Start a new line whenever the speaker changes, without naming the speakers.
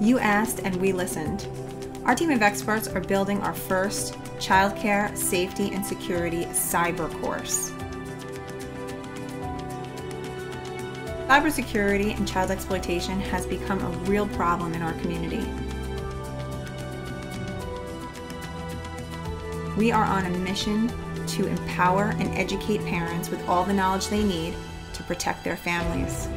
You asked and we listened. Our team of experts are building our first childcare, safety, and security cyber course. Cybersecurity and child exploitation has become a real problem in our community. We are on a mission to empower and educate parents with all the knowledge they need to protect their families.